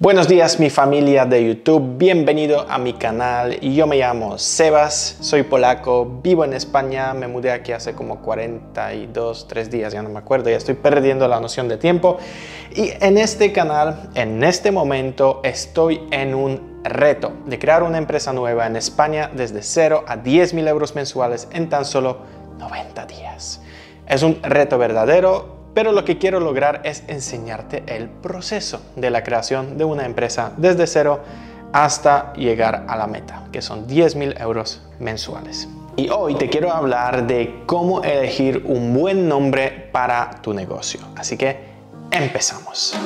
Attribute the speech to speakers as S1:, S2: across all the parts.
S1: Buenos días mi familia de YouTube, bienvenido a mi canal. Yo me llamo Sebas, soy polaco, vivo en España, me mudé aquí hace como 42, 3 días, ya no me acuerdo, ya estoy perdiendo la noción de tiempo. Y en este canal, en este momento, estoy en un reto de crear una empresa nueva en España desde 0 a 10 mil euros mensuales en tan solo 90 días. Es un reto verdadero, pero lo que quiero lograr es enseñarte el proceso de la creación de una empresa desde cero hasta llegar a la meta, que son 10 mil euros mensuales. Y hoy te quiero hablar de cómo elegir un buen nombre para tu negocio. Así que empezamos.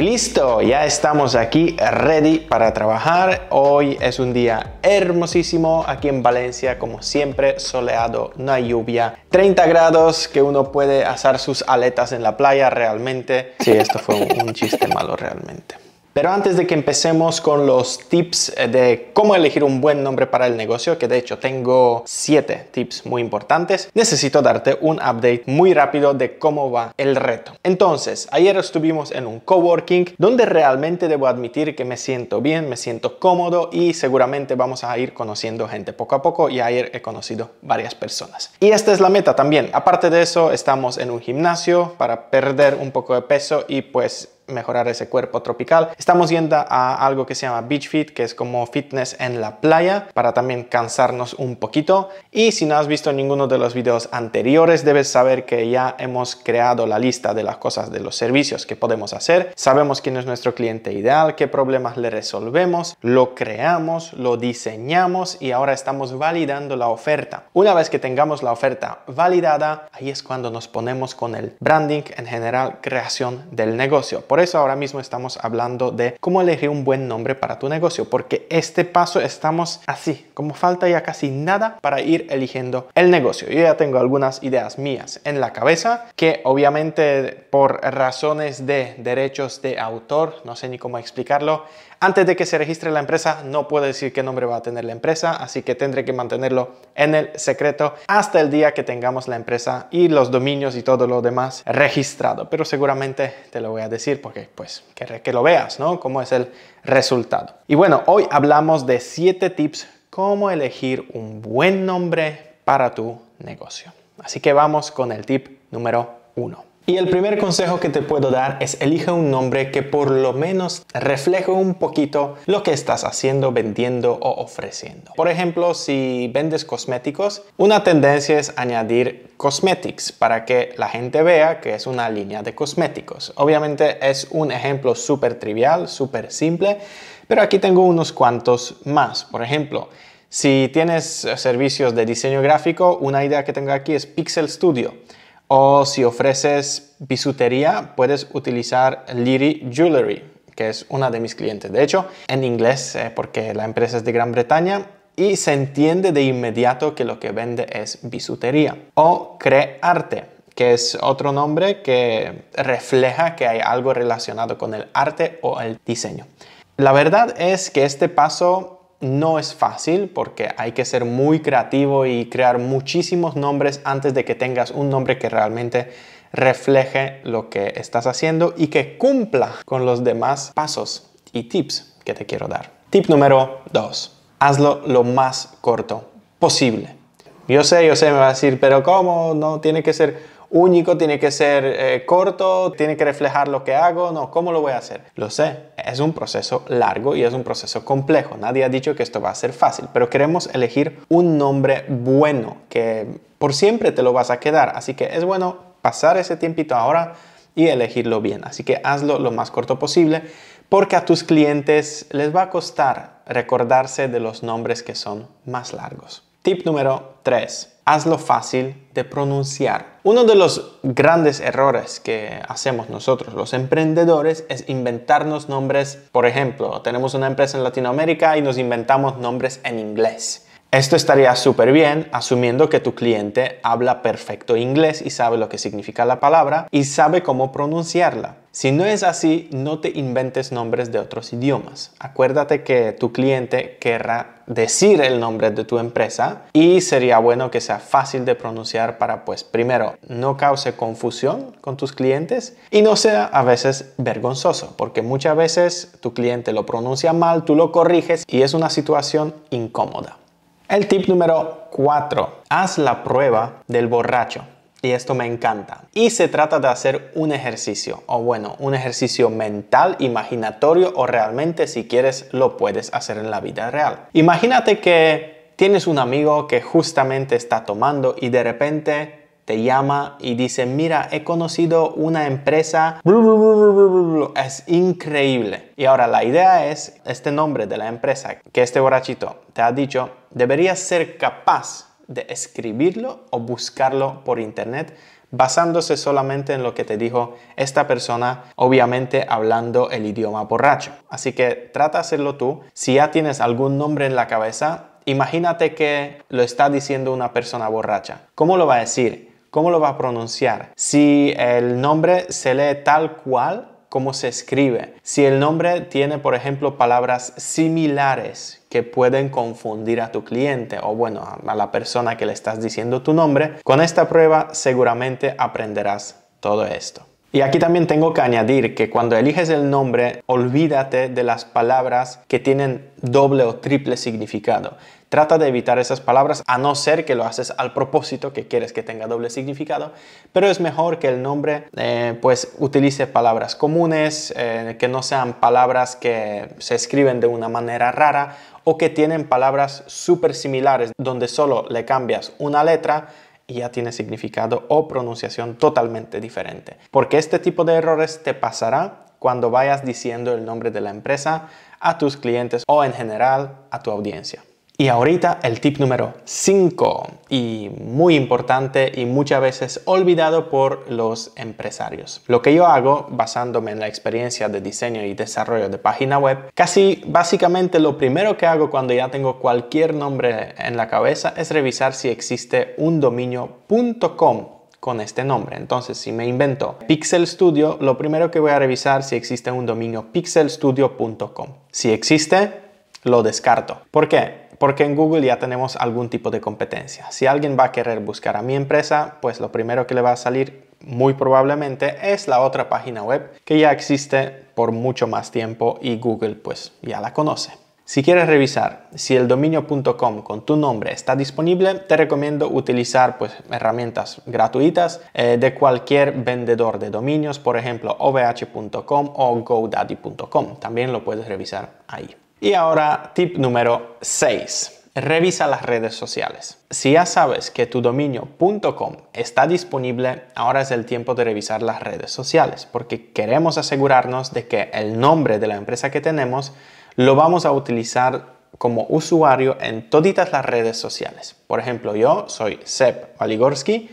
S1: Y listo, ya estamos aquí ready para trabajar. Hoy es un día hermosísimo aquí en Valencia, como siempre, soleado, no hay lluvia. 30 grados que uno puede asar sus aletas en la playa realmente. Sí, esto fue un chiste malo realmente. Pero antes de que empecemos con los tips de cómo elegir un buen nombre para el negocio, que de hecho tengo 7 tips muy importantes, necesito darte un update muy rápido de cómo va el reto. Entonces, ayer estuvimos en un coworking donde realmente debo admitir que me siento bien, me siento cómodo y seguramente vamos a ir conociendo gente poco a poco y ayer he conocido varias personas. Y esta es la meta también. Aparte de eso, estamos en un gimnasio para perder un poco de peso y pues mejorar ese cuerpo tropical. Estamos yendo a algo que se llama Beach Fit, que es como fitness en la playa, para también cansarnos un poquito. Y si no has visto ninguno de los videos anteriores, debes saber que ya hemos creado la lista de las cosas, de los servicios que podemos hacer. Sabemos quién es nuestro cliente ideal, qué problemas le resolvemos, lo creamos, lo diseñamos y ahora estamos validando la oferta. Una vez que tengamos la oferta validada, ahí es cuando nos ponemos con el branding, en general, creación del negocio. Por eso ahora mismo estamos hablando de cómo elegir un buen nombre para tu negocio, porque este paso estamos así, como falta ya casi nada para ir eligiendo el negocio. Yo ya tengo algunas ideas mías en la cabeza que obviamente por razones de derechos de autor, no sé ni cómo explicarlo, antes de que se registre la empresa, no puedo decir qué nombre va a tener la empresa, así que tendré que mantenerlo en el secreto hasta el día que tengamos la empresa y los dominios y todo lo demás registrado. Pero seguramente te lo voy a decir porque pues que, que lo veas, ¿no? Cómo es el resultado. Y bueno, hoy hablamos de 7 tips cómo elegir un buen nombre para tu negocio. Así que vamos con el tip número 1. Y el primer consejo que te puedo dar es elige un nombre que por lo menos refleje un poquito lo que estás haciendo, vendiendo o ofreciendo. Por ejemplo, si vendes cosméticos, una tendencia es añadir cosmetics para que la gente vea que es una línea de cosméticos. Obviamente es un ejemplo súper trivial, súper simple, pero aquí tengo unos cuantos más. Por ejemplo, si tienes servicios de diseño gráfico, una idea que tengo aquí es Pixel Studio. O si ofreces bisutería, puedes utilizar Liri Jewelry, que es una de mis clientes. De hecho, en inglés, eh, porque la empresa es de Gran Bretaña y se entiende de inmediato que lo que vende es bisutería. O Crearte, que es otro nombre que refleja que hay algo relacionado con el arte o el diseño. La verdad es que este paso no es fácil porque hay que ser muy creativo y crear muchísimos nombres antes de que tengas un nombre que realmente refleje lo que estás haciendo y que cumpla con los demás pasos y tips que te quiero dar. Tip número 2. Hazlo lo más corto posible. Yo sé, yo sé, me va a decir, pero ¿cómo? No tiene que ser único, tiene que ser eh, corto, tiene que reflejar lo que hago. No, ¿cómo lo voy a hacer? Lo sé, es un proceso largo y es un proceso complejo. Nadie ha dicho que esto va a ser fácil, pero queremos elegir un nombre bueno que por siempre te lo vas a quedar. Así que es bueno pasar ese tiempito ahora y elegirlo bien. Así que hazlo lo más corto posible porque a tus clientes les va a costar recordarse de los nombres que son más largos. Tip número 3 hazlo fácil de pronunciar. Uno de los grandes errores que hacemos nosotros los emprendedores es inventarnos nombres. Por ejemplo, tenemos una empresa en Latinoamérica y nos inventamos nombres en inglés. Esto estaría súper bien asumiendo que tu cliente habla perfecto inglés y sabe lo que significa la palabra y sabe cómo pronunciarla. Si no es así, no te inventes nombres de otros idiomas. Acuérdate que tu cliente querrá decir el nombre de tu empresa y sería bueno que sea fácil de pronunciar para, pues, primero, no cause confusión con tus clientes y no sea a veces vergonzoso, porque muchas veces tu cliente lo pronuncia mal, tú lo corriges y es una situación incómoda. El tip número 4. Haz la prueba del borracho. Y esto me encanta. Y se trata de hacer un ejercicio, o bueno, un ejercicio mental, imaginatorio, o realmente si quieres lo puedes hacer en la vida real. Imagínate que tienes un amigo que justamente está tomando y de repente te llama y dice, mira, he conocido una empresa, es increíble. Y ahora la idea es, este nombre de la empresa que este borrachito te ha dicho, deberías ser capaz de escribirlo o buscarlo por internet basándose solamente en lo que te dijo esta persona, obviamente hablando el idioma borracho. Así que trata de hacerlo tú. Si ya tienes algún nombre en la cabeza, imagínate que lo está diciendo una persona borracha. ¿Cómo lo va a decir? ¿Cómo lo va a pronunciar? Si el nombre se lee tal cual cómo se escribe. Si el nombre tiene, por ejemplo, palabras similares que pueden confundir a tu cliente o bueno, a la persona que le estás diciendo tu nombre, con esta prueba seguramente aprenderás todo esto. Y aquí también tengo que añadir que cuando eliges el nombre, olvídate de las palabras que tienen doble o triple significado. Trata de evitar esas palabras a no ser que lo haces al propósito, que quieres que tenga doble significado, pero es mejor que el nombre eh, pues utilice palabras comunes, eh, que no sean palabras que se escriben de una manera rara o que tienen palabras súper similares donde solo le cambias una letra y ya tiene significado o pronunciación totalmente diferente. Porque este tipo de errores te pasará cuando vayas diciendo el nombre de la empresa a tus clientes o en general a tu audiencia. Y ahorita el tip número 5 y muy importante y muchas veces olvidado por los empresarios. Lo que yo hago basándome en la experiencia de diseño y desarrollo de página web, casi básicamente lo primero que hago cuando ya tengo cualquier nombre en la cabeza es revisar si existe un dominio.com con este nombre. Entonces, si me invento Pixel Studio, lo primero que voy a revisar si existe un dominio pixelstudio.com. Si existe, lo descarto. ¿Por qué? Porque en Google ya tenemos algún tipo de competencia. Si alguien va a querer buscar a mi empresa, pues lo primero que le va a salir muy probablemente es la otra página web que ya existe por mucho más tiempo y Google pues ya la conoce. Si quieres revisar si el dominio.com con tu nombre está disponible, te recomiendo utilizar pues, herramientas gratuitas eh, de cualquier vendedor de dominios, por ejemplo ovh.com o godaddy.com. También lo puedes revisar ahí. Y ahora, tip número 6. Revisa las redes sociales. Si ya sabes que tu dominio.com está disponible, ahora es el tiempo de revisar las redes sociales, porque queremos asegurarnos de que el nombre de la empresa que tenemos lo vamos a utilizar como usuario en todas las redes sociales. Por ejemplo, yo soy Seb Waligorski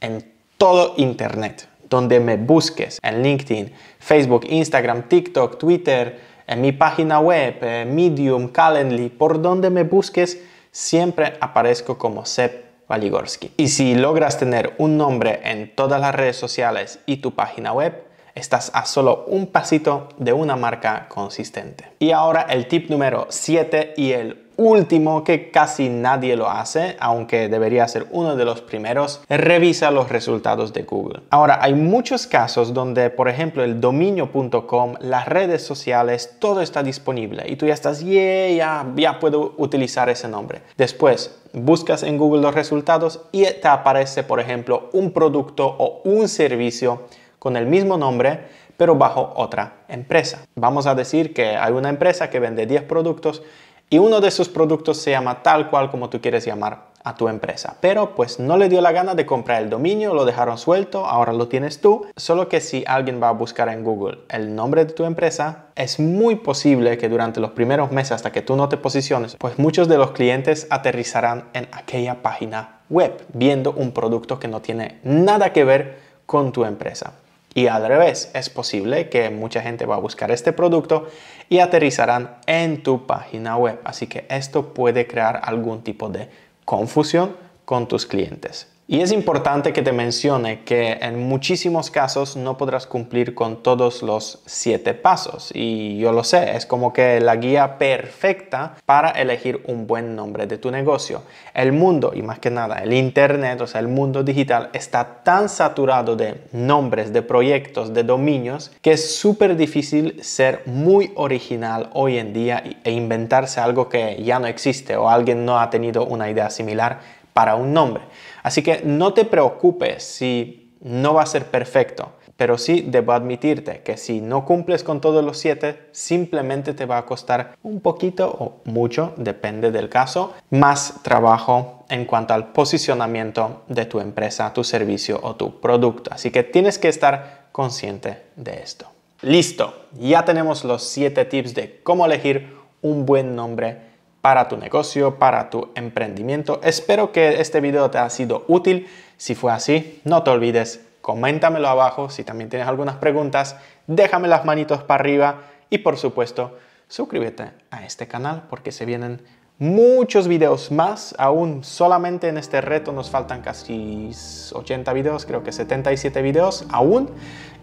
S1: en todo Internet, donde me busques en LinkedIn, Facebook, Instagram, TikTok, Twitter, en mi página web, Medium, Calendly, por donde me busques, siempre aparezco como Seb Waligorski. Y si logras tener un nombre en todas las redes sociales y tu página web, estás a solo un pasito de una marca consistente. Y ahora el tip número 7 y el último que casi nadie lo hace, aunque debería ser uno de los primeros, revisa los resultados de Google. Ahora, hay muchos casos donde, por ejemplo, el dominio.com, las redes sociales, todo está disponible y tú ya estás, yeah, ya, ya puedo utilizar ese nombre. Después, buscas en Google los resultados y te aparece, por ejemplo, un producto o un servicio con el mismo nombre, pero bajo otra empresa. Vamos a decir que hay una empresa que vende 10 productos y uno de sus productos se llama tal cual como tú quieres llamar a tu empresa. Pero pues no le dio la gana de comprar el dominio, lo dejaron suelto, ahora lo tienes tú. Solo que si alguien va a buscar en Google el nombre de tu empresa, es muy posible que durante los primeros meses hasta que tú no te posiciones, pues muchos de los clientes aterrizarán en aquella página web viendo un producto que no tiene nada que ver con tu empresa. Y al revés, es posible que mucha gente va a buscar este producto y aterrizarán en tu página web. Así que esto puede crear algún tipo de confusión con tus clientes. Y es importante que te mencione que en muchísimos casos no podrás cumplir con todos los siete pasos. Y yo lo sé, es como que la guía perfecta para elegir un buen nombre de tu negocio. El mundo, y más que nada el Internet, o sea, el mundo digital, está tan saturado de nombres, de proyectos, de dominios, que es súper difícil ser muy original hoy en día e inventarse algo que ya no existe o alguien no ha tenido una idea similar para un nombre. Así que no te preocupes si no va a ser perfecto, pero sí debo admitirte que si no cumples con todos los siete, simplemente te va a costar un poquito o mucho, depende del caso, más trabajo en cuanto al posicionamiento de tu empresa, tu servicio o tu producto. Así que tienes que estar consciente de esto. Listo, ya tenemos los siete tips de cómo elegir un buen nombre para tu negocio, para tu emprendimiento. Espero que este video te haya sido útil. Si fue así, no te olvides, coméntamelo abajo. Si también tienes algunas preguntas, déjame las manitos para arriba y por supuesto, suscríbete a este canal porque se vienen muchos videos más. Aún solamente en este reto nos faltan casi 80 videos, creo que 77 videos aún.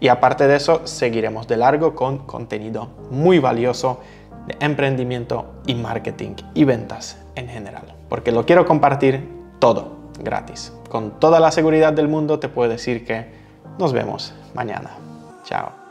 S1: Y aparte de eso, seguiremos de largo con contenido muy valioso de emprendimiento y marketing y ventas en general. Porque lo quiero compartir todo gratis. Con toda la seguridad del mundo te puedo decir que nos vemos mañana. Chao.